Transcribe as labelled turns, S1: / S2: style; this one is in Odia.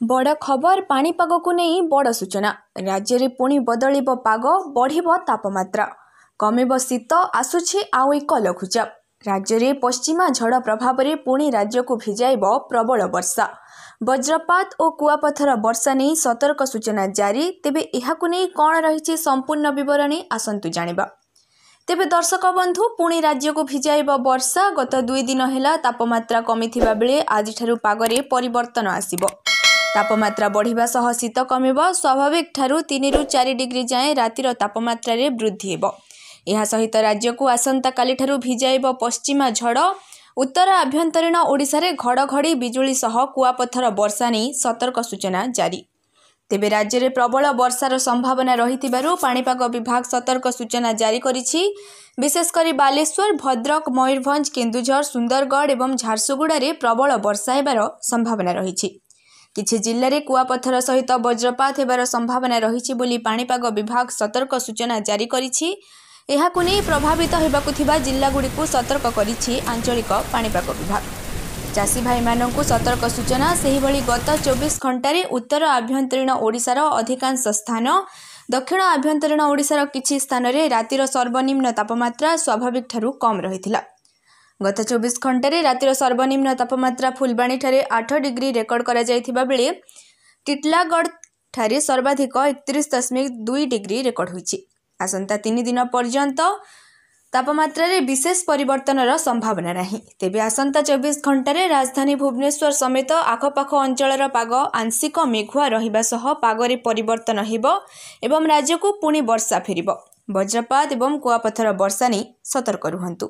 S1: ବଡ଼ ଖବର ପାଣିପାଗକୁ ନେଇ ବଡ଼ ସୂଚନା। ରାଜ୍ୟରେ ପୁଣି ବଦଳିବ ପାଗ ବଢ଼ିବ ତାପମାତ୍ରା। କମିବ ଶୀତ ଆସୁଛି ଆଉ ଏକ ଲଘୁଚାପ। ରାଜ୍ୟରେ ପଶ୍ଚିମା ଝଡ଼ ପ୍ରଭାବରେ ପୁଣି ରାଜ୍ୟକୁ ଭିଜାଇବ ପ୍ରବଳ ବର୍ଷା। ବଜ୍ରପାତ ଓ କୁଆପଥର ବର୍ଷା ନେଇ ସତର୍କ ସୂଚନା ଜାରି। ତେବେ ଏହାକୁ ନେଇ କ'ଣ ରହିଛି ସମ୍ପୂର୍ଣ୍ଣ ବିବରଣୀ ଆସନ୍ତୁ ଜାଣିବା। ତେବେ ଦର୍ଶକ ବନ୍ଧୁ ପୁଣି ରାଜ୍ୟକୁ ଭିଜାଇବ ବର୍ଷା। ଗତ ଦୁଇ ଦିନ ହେଲା ତାପମାତ୍ରା କମିଥିବା ବେଳେ ଆଜିଠାରୁ ପାଗରେ ପରିବର୍ତ୍ତନ ଆସିବ। ତାପମାତ୍ରା ବଢ଼ିବା ସହ ଶୀତ କମିବ। ସ୍ୱାଭାବିକ ଠାରୁ ତିନିରୁ ଚାରି ଡିଗ୍ରୀ ଯାଏଁ ରାତିର ତାପମାତ୍ରାରେ ବୃଦ୍ଧି ହେବ। ଏହା ସହିତ ରାଜ୍ୟକୁ ଆସନ୍ତାକାଲିଠାରୁ ଭିଜାଇବ ପଶ୍ଚିମା ଝଡ଼। ଉତ୍ତର ଆଭ୍ୟନ୍ତରୀଣ ଓଡ଼ିଶାରେ ଘଡ଼ଘଡ଼ି ବିଜୁଳି ସହ କୁଆପଥର ବର୍ଷା ନେଇ ସତର୍କ ସୂଚନା ଜାରି। ତେବେ ରାଜ୍ୟରେ ପ୍ରବଳ ବର୍ଷାର ସମ୍ଭାବନା ରହିଥିବାରୁ ପାଣିପାଗ ବିଭାଗ ସତର୍କ ସୂଚନା ଜାରି କରିଛି। ବିଶେଷ କରି ବାଲେଶ୍ୱର ଭଦ୍ରକ ମୟୂରଭଞ୍ଜ କେନ୍ଦୁଝର ସୁନ୍ଦରଗଡ଼ ଏବଂ ଝାରସୁଗୁଡ଼ାରେ ପ୍ରବଳ ବର୍ଷା ହେବାର ସମ୍ଭାବନା ରହିଛି। କିଛି ଜିଲ୍ଲାରେ କୁଆପଥର ସହିତ ବଜ୍ରପାତ ହେବାର ସମ୍ଭାବନା ରହିଛି ବୋଲି ପାଣିପାଗ ବିଭାଗ ସତର୍କ ସୂଚନା ଜାରି କରିଛି। ଏହାକୁ ନେଇ ପ୍ରଭାବିତ ହେବାକୁ ଥିବା ଜିଲ୍ଲାଗୁଡ଼ିକୁ ସତର୍କ କରିଛି ଆଞ୍ଚଳିକ ପାଣିପାଗ ବିଭାଗ। ଚାଷୀ ଭାଇମାନଙ୍କୁ ସତର୍କ ସୂଚନା ସେହିଭଳି ଗତ ଚବିଶ ଘଣ୍ଟାରେ ଉତ୍ତର ଆଭ୍ୟନ୍ତରୀଣ ଓଡ଼ିଶାର ଅଧିକାଂଶ ସ୍ଥାନ ଦକ୍ଷିଣ ଆଭ୍ୟନ୍ତରୀଣ ଓଡ଼ିଶାର କିଛି ସ୍ଥାନରେ ରାତିର ସର୍ବନିମ୍ନ ତାପମାତ୍ରା ସ୍ୱାଭାବିକଠାରୁ କମ୍ ରହିଥିଲା। ଗତ ଚବିଶ ଘଣ୍ଟାରେ ରାତିର ସର୍ବନିମ୍ନ ତାପମାତ୍ରା ଫୁଲବାଣୀଠାରେ ଆଠ ଡିଗ୍ରୀ ରେକର୍ଡ କରାଯାଇଥିବା ବେଳେ ଟିଟଲାଗଡ଼ଠାରେ ସର୍ବାଧିକ ଏକତିରିଶ ଦଶମିକ ଦୁଇ ଡିଗ୍ରୀ ରେକର୍ଡ ହୋଇଛି। ଆସନ୍ତା ତିନି ଦିନ ପର୍ଯ୍ୟନ୍ତ ତାପମାତ୍ରାରେ ବିଶେଷ ପରିବର୍ତ୍ତନର ସମ୍ଭାବନା ନାହିଁ। ତେବେ ଆସନ୍ତା ଚବିଶ ଘଣ୍ଟାରେ ରାଜଧାନୀ ଭୁବନେଶ୍ୱର ସମେତ ଆଖପାଖ ଅଞ୍ଚଳର ପାଗ ଆଂଶିକ ମେଘୁଆ ରହିବା ସହ ପାଗରେ ପରିବର୍ତ୍ତନ ହେବ ଏବଂ ରାଜ୍ୟକୁ ପୁଣି ବର୍ଷା ଫେରିବ। ବଜ୍ରପାତ ଏବଂ କୁଆପଥର ବର୍ଷା ନେଇ ସତର୍କ ରୁହନ୍ତୁ।